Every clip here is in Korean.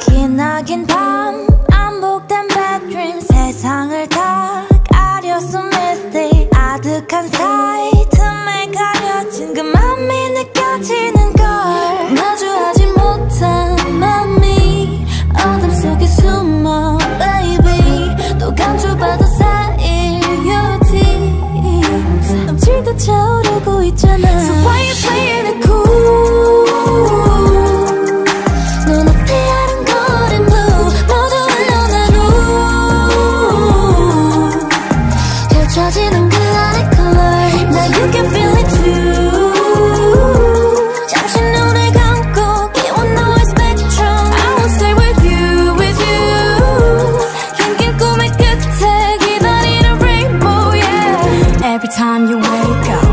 기나긴 밤 안복된 bedroom 세상을 다 가렸어 misty 아득한 사이 틈에 가려진 그 맘이 느껴지는 있잖아 So why you playing it cool 눈앞에 아른거린 blue 모두 흘러난 후 펼쳐지는 그 안의 color Now you can feel it too 잠시 눈을 감고 깨운 너의 spectrum I will stay with you, with you 긴긴 꿈의 끝에 기다리는 rainbow, yeah Every time you wake up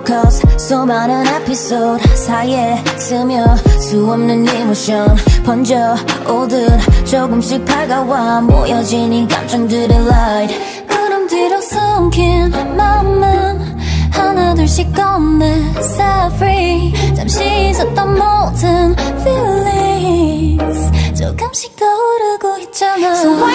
Focus 수많은 에피소드 사이에 스며 수없는 이모션 번져 오듯 조금씩 밝아와 모여진 이 감정들의 light. 구름 뒤로 숨긴 맘은 하나 둘씩 꺼내 set free 잠시 있었던 모든 feelings. 조금씩 떠오르고 있잖아. So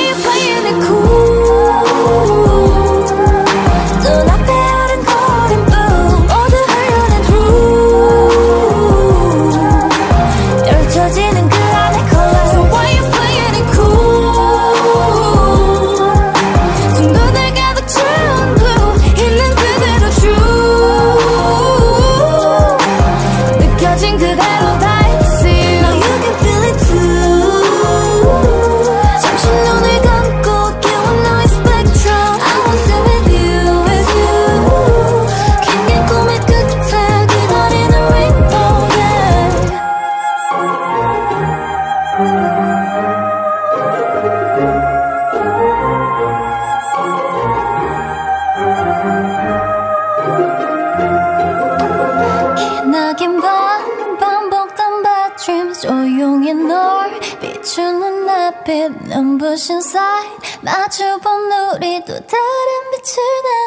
내빛 눈부신 사이 마주본 우리 또 다른 빛을 걸